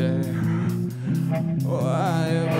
there. Why